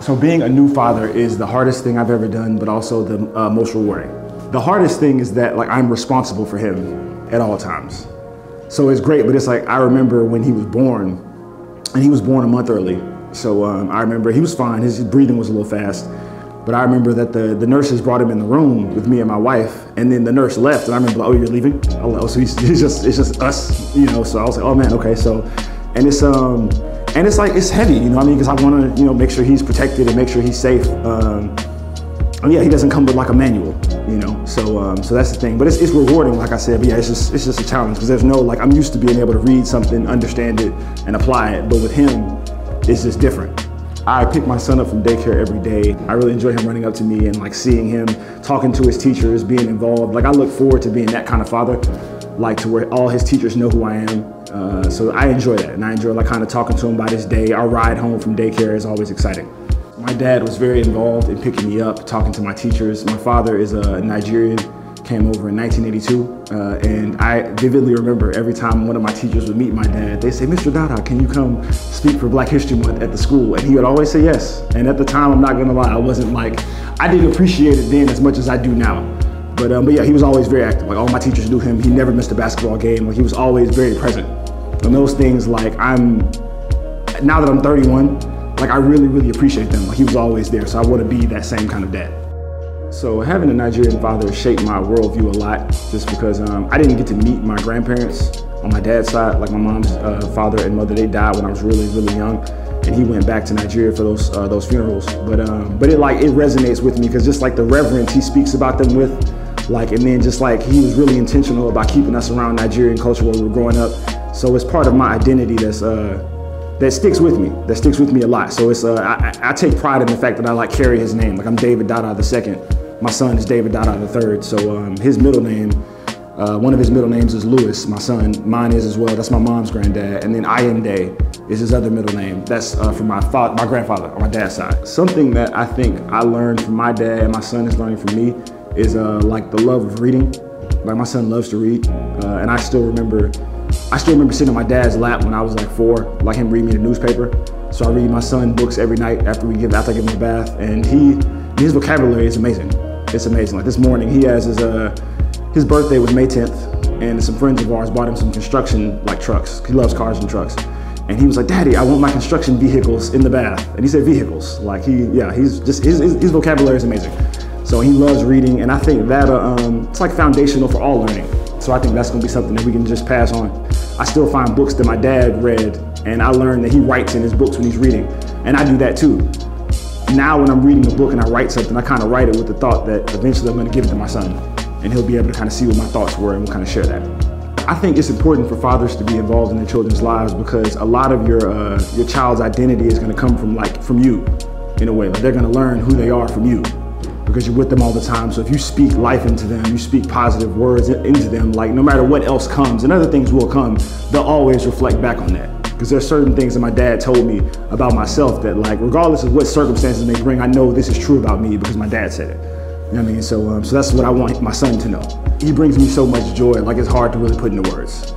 So being a new father is the hardest thing I've ever done, but also the uh, most rewarding. The hardest thing is that like I'm responsible for him at all times. So it's great, but it's like I remember when he was born, and he was born a month early. So um, I remember he was fine. His breathing was a little fast, but I remember that the, the nurses brought him in the room with me and my wife, and then the nurse left, and I remember, oh, you're leaving? Oh, so he's, he's just it's just us, you know. So I was like, oh man, okay. So, and it's um and it's like it's heavy, you know. what I mean, because I want to, you know, make sure he's protected and make sure he's safe. Um, yeah, he doesn't come with like a manual, you know. So, um, so that's the thing. But it's, it's rewarding, like I said. But yeah, it's just it's just a challenge because there's no like I'm used to being able to read something, understand it, and apply it. But with him, it's just different. I pick my son up from daycare every day. I really enjoy him running up to me and like seeing him talking to his teachers, being involved. Like I look forward to being that kind of father, like to where all his teachers know who I am. Uh, so I enjoy that, and I enjoy like kind of talking to him about his day. Our ride home from daycare is always exciting. My dad was very involved in picking me up, talking to my teachers. My father is a Nigerian, came over in 1982, uh, and I vividly remember every time one of my teachers would meet my dad, they say, Mr. Dada, can you come speak for Black History Month at the school? And he would always say yes. And at the time, I'm not gonna lie, I wasn't like, I didn't appreciate it then as much as I do now. But, um, but yeah, he was always very active. Like all my teachers knew him. He never missed a basketball game. Like he was always very present. And those things, like I'm, now that I'm 31, like I really, really appreciate them. Like he was always there. So I want to be that same kind of dad. So having a Nigerian father shaped my worldview a lot just because um, I didn't get to meet my grandparents on my dad's side. Like my mom's uh, father and mother, they died when I was really, really young. And he went back to Nigeria for those uh, those funerals. But um, but it like it resonates with me because just like the reverence he speaks about them with, like and then just like he was really intentional about keeping us around Nigerian culture while we were growing up. So it's part of my identity that's uh, that sticks with me. That sticks with me a lot. So it's uh, I, I, take pride in the fact that I like carry his name. Like I'm David Dada the second. My son is David Dada the third. So um, his middle name, uh, one of his middle names is Lewis. My son, mine is as well. That's my mom's granddad. And then Ayinde is his other middle name. That's uh, from my father, my grandfather on my dad's side. Something that I think I learned from my dad and my son is learning from me is uh, like the love of reading. Like my son loves to read, uh, and I still remember I still remember sitting on my dad's lap when I was like four, like him reading me the newspaper. So I read my son books every night after we give after I give him a bath, and he his vocabulary is amazing. It's amazing. Like this morning, he has his uh his birthday was May 10th, and some friends of ours bought him some construction like trucks. He loves cars and trucks. And he was like, Daddy, I want my construction vehicles in the bath. And he said vehicles. Like he, yeah, he's just, his, his, his vocabulary is amazing. So he loves reading. And I think that, uh, um, it's like foundational for all learning. So I think that's gonna be something that we can just pass on. I still find books that my dad read and I learned that he writes in his books when he's reading. And I do that too. Now when I'm reading a book and I write something, I kind of write it with the thought that eventually I'm gonna give it to my son and he'll be able to kind of see what my thoughts were and we'll kind of share that. I think it's important for fathers to be involved in their children's lives because a lot of your uh, your child's identity is going to come from like from you, in a way. Like they're going to learn who they are from you because you're with them all the time. So if you speak life into them, you speak positive words into them, like no matter what else comes, and other things will come, they'll always reflect back on that. Because there's certain things that my dad told me about myself that like, regardless of what circumstances may bring, I know this is true about me because my dad said it. You know what I mean? So, um, so that's what I want my son to know. He brings me so much joy, like it's hard to really put into words.